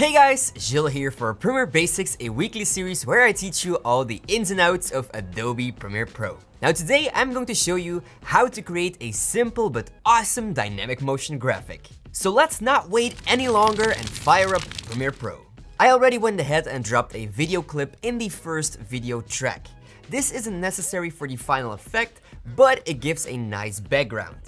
Hey guys, Jill here for Premiere Basics, a weekly series where I teach you all the ins and outs of Adobe Premiere Pro. Now today I'm going to show you how to create a simple but awesome dynamic motion graphic. So let's not wait any longer and fire up Premiere Pro. I already went ahead and dropped a video clip in the first video track. This isn't necessary for the final effect, but it gives a nice background.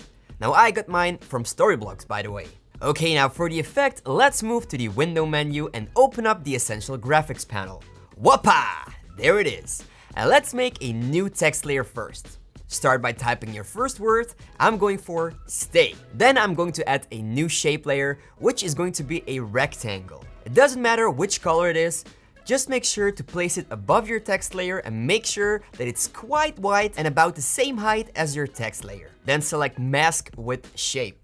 Now I got mine from Storyblocks by the way. Okay, now for the effect, let's move to the window menu and open up the Essential Graphics panel. Whoppa! There it is. And let's make a new text layer first. Start by typing your first word, I'm going for stay. Then I'm going to add a new shape layer, which is going to be a rectangle. It doesn't matter which color it is, just make sure to place it above your text layer and make sure that it's quite wide and about the same height as your text layer. Then select mask with shape.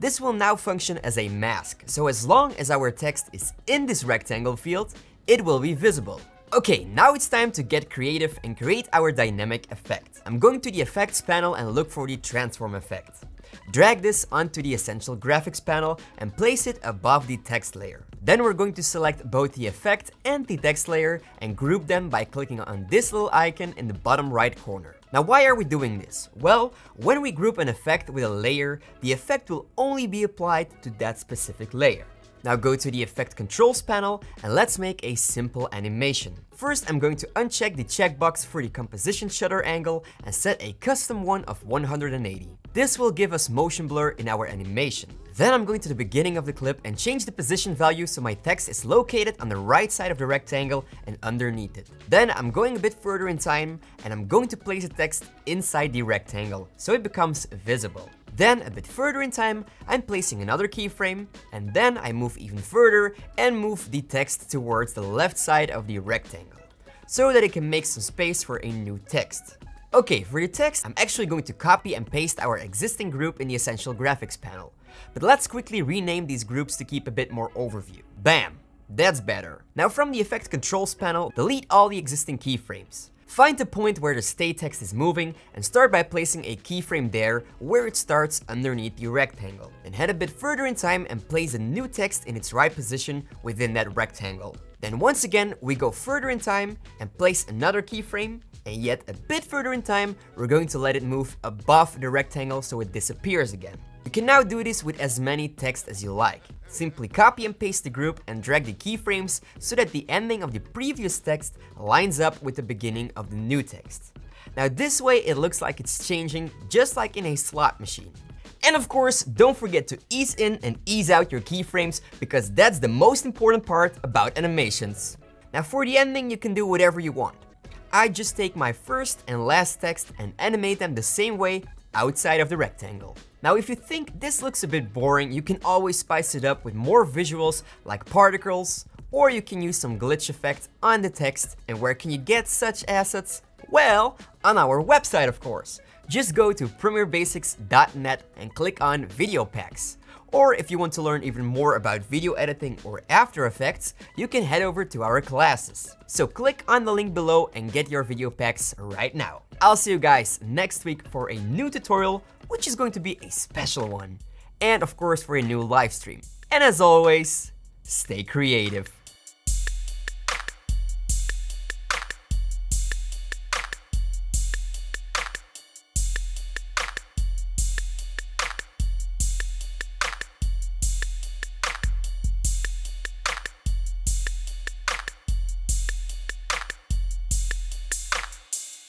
This will now function as a mask, so as long as our text is in this rectangle field, it will be visible. Okay, now it's time to get creative and create our dynamic effect. I'm going to the effects panel and look for the transform effect. Drag this onto the essential graphics panel and place it above the text layer. Then we're going to select both the effect and the text layer and group them by clicking on this little icon in the bottom right corner. Now why are we doing this? Well, when we group an effect with a layer, the effect will only be applied to that specific layer. Now go to the effect controls panel and let's make a simple animation. First I'm going to uncheck the checkbox for the composition shutter angle and set a custom one of 180. This will give us motion blur in our animation. Then I'm going to the beginning of the clip and change the position value so my text is located on the right side of the rectangle and underneath it. Then I'm going a bit further in time and I'm going to place the text inside the rectangle so it becomes visible. Then, a bit further in time, I'm placing another keyframe, and then I move even further and move the text towards the left side of the rectangle, so that it can make some space for a new text. Okay, for the text, I'm actually going to copy and paste our existing group in the Essential Graphics panel. But let's quickly rename these groups to keep a bit more overview. Bam! That's better. Now from the Effect Controls panel, delete all the existing keyframes. Find the point where the stay text is moving and start by placing a keyframe there where it starts underneath the rectangle. Then head a bit further in time and place a new text in its right position within that rectangle. Then once again, we go further in time and place another keyframe and yet a bit further in time, we're going to let it move above the rectangle so it disappears again. You can now do this with as many text as you like. Simply copy and paste the group and drag the keyframes so that the ending of the previous text lines up with the beginning of the new text. Now this way it looks like it's changing just like in a slot machine. And of course, don't forget to ease in and ease out your keyframes because that's the most important part about animations. Now for the ending, you can do whatever you want. I just take my first and last text and animate them the same way outside of the rectangle. Now if you think this looks a bit boring, you can always spice it up with more visuals like particles, or you can use some glitch effect on the text. And where can you get such assets? Well, on our website of course. Just go to premierebasics.net and click on Video Packs. Or if you want to learn even more about video editing or After Effects, you can head over to our classes. So click on the link below and get your video packs right now. I'll see you guys next week for a new tutorial, which is going to be a special one. And of course for a new live stream. And as always, stay creative.